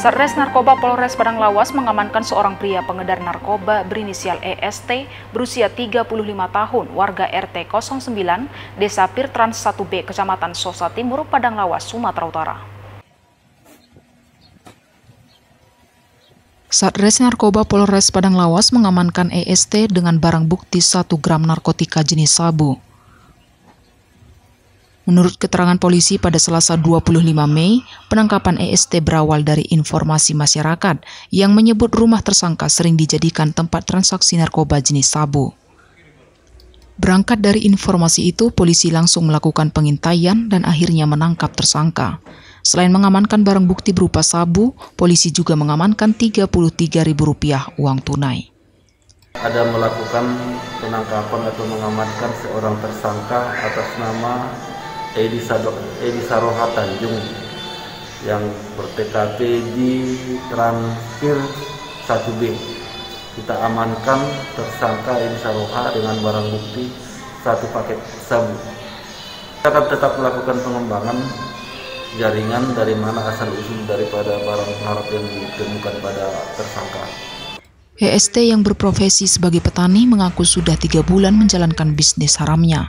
Satres Narkoba Polres Padang Lawas mengamankan seorang pria pengedar narkoba berinisial EST berusia 35 tahun, warga RT 09, Desa Pirtrans 1B, Kecamatan Sosa Timur, Padang Lawas, Sumatera Utara. Satres Narkoba Polres Padang Lawas mengamankan EST dengan barang bukti 1 gram narkotika jenis sabu. Menurut keterangan polisi pada Selasa 25 Mei, penangkapan EST berawal dari informasi masyarakat yang menyebut rumah tersangka sering dijadikan tempat transaksi narkoba jenis sabu. Berangkat dari informasi itu, polisi langsung melakukan pengintaian dan akhirnya menangkap tersangka. Selain mengamankan barang bukti berupa sabu, polisi juga mengamankan Rp33.000 uang tunai. Ada melakukan penangkapan atau mengamankan seorang tersangka atas nama Edi, Saroha Tanjung yang berTKP di Transpir 1B. Kita amankan tersangka Edi Saroha dengan barang bukti satu paket sabu. Kita akan tetap melakukan pengembangan jaringan dari mana asal usul daripada barang harap yang ditemukan pada tersangka. EST yang berprofesi sebagai petani mengaku sudah tiga bulan menjalankan bisnis haramnya.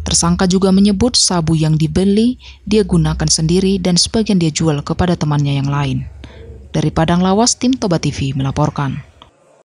Tersangka juga menyebut sabu yang dibeli dia gunakan sendiri dan sebagian dia jual kepada temannya yang lain. Dari Padang Lawas, tim Toba TV melaporkan.